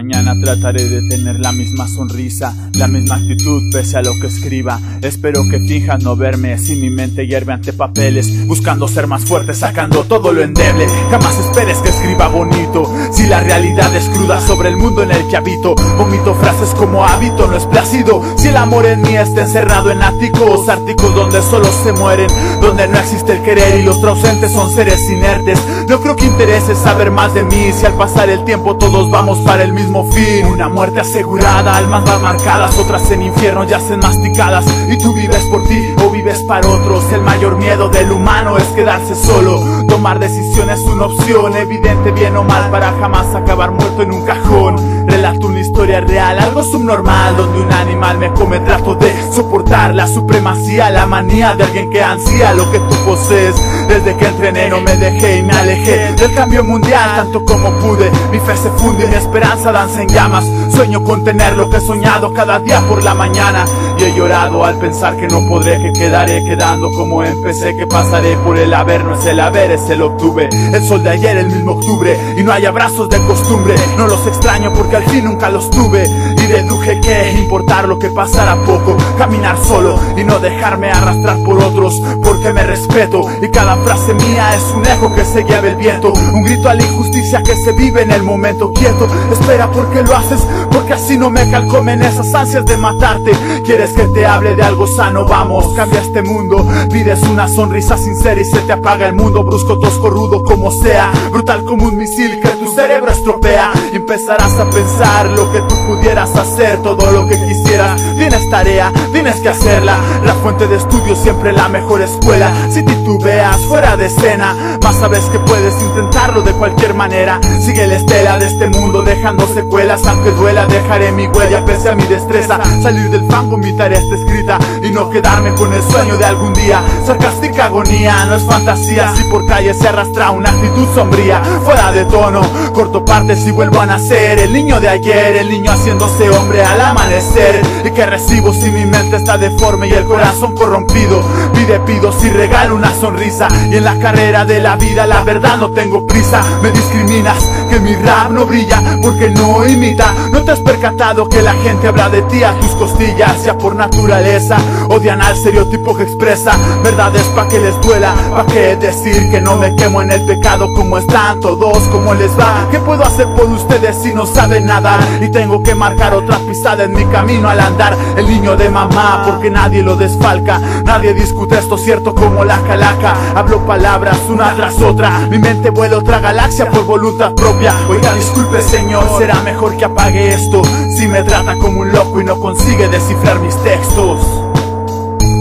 Trataré de tener la misma sonrisa, la misma actitud pese a lo que escriba. Espero que finjan no verme si mi mente hierve ante papeles, buscando ser más fuerte, sacando todo lo endeble. Jamás esperes que escriba bonito, si la realidad es cruda sobre el mundo en el que habito. Vomito frases como hábito, no es plácido. Si el amor en mí está encerrado en áticos, árticos donde solo se mueren, donde no existe el querer y los ausentes son seres inertes. No creo que interese saber más de mí, si al pasar el tiempo todos vamos para el mismo fin. Una muerte asegurada, almas más marcadas, otras en infierno yacen masticadas. Y tú vives por ti o vives para otros. El mayor miedo del humano es quedarse solo. Tomar decisiones es una opción, evidente bien o mal, para jamás acabar muerto en un cajón. Relato una historia real, algo subnormal, donde un animal me come. Trato de soportar la supremacía, la manía de alguien que ansía lo que tú posees. Desde que entrené no me dejé y me alejé del cambio mundial tanto como pude. Mi fe se funde y mi esperanza danza en llamas. Sueño con tener lo que he soñado cada día por la mañana. Y he llorado al pensar que no podré, que quedaré quedando como empecé, que pasaré por el haber, no es el haber, es el obtuve. El sol de ayer, el mismo octubre, y no hay abrazos de costumbre. No los extraño porque al fin nunca los tuve. Y deduje que importar lo que pasara poco, caminar solo y no dejarme arrastrar por otros, porque me respeto. Y cada frase mía es un eco que se lleva el viento, un grito a la injusticia que se vive en el momento quieto. Espera porque lo haces, porque así no me calcomen esas ansias de matarte. Quieres que te hable de algo sano, vamos, cambia este mundo. Pides una sonrisa sincera y se te apaga el mundo, brusco, tosco, rudo como sea, brutal como un misil que tu cerebro estropea. Y empezarás a pensar lo que tú pudieras hacer, todo lo que quisieras. Tienes tarea, tienes que hacerla. La fuente de estudio siempre la mejor escuela. Si titubeas fuera de escena, más sabes que puedes intentarlo de cualquier manera. Sigue la estela de este mundo dejando secuelas, aunque duela, dejaré mi huella pese a mi destreza. Salir del fango, mi tarea está escrita y no quedarme con el sueño de algún día. Sarcástica agonía, no es fantasía. Si por calle se arrastra una actitud sombría, fuera de tono, corto partes y vuelvo a nacer. El niño de ayer, el niño haciéndose hombre al amanecer. ¿Y que recibo si mi mente está deforme y el corazón corrompido? Pide, pido si regalo una sonrisa. Y en la carrera de la vida, la verdad no tengo prisa. Me discriminas, que mi rap no brilla porque no imita. No te has percatado que la gente habla de ti a tus costillas, ya por naturaleza. Odian al estereotipo que expresa verdades pa' que les duela. Pa' que decir que no me quemo en el pecado como están todos, como les va. ¿Qué puedo hacer por ustedes si no saben nadar? Y tengo que marcar otra pisada en mi camino al andar. El niño de mamá, porque nadie lo desfalca. Nadie discute esto cierto como la calaca. Hablo palabras una tras otra. Mi mente vuela otra galaxia por voluntad propia. Oiga, disculpe, señor, será mejor que apague esto. Si me trata como un loco y no consigue descifrar mis textos.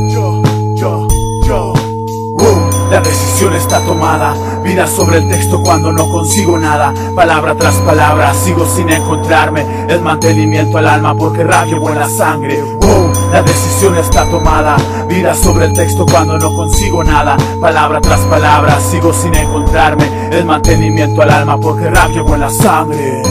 Yo, yo, yo. Uh, la decisión está tomada. Vida sobre el texto cuando no consigo nada. Palabra tras palabra, sigo sin encontrarme. El mantenimiento al alma porque rabio buena sangre. Uh, la decisión está tomada. Vida sobre el texto cuando no consigo nada. Palabra tras palabra, sigo sin encontrarme. El mantenimiento al alma porque rabio buena sangre.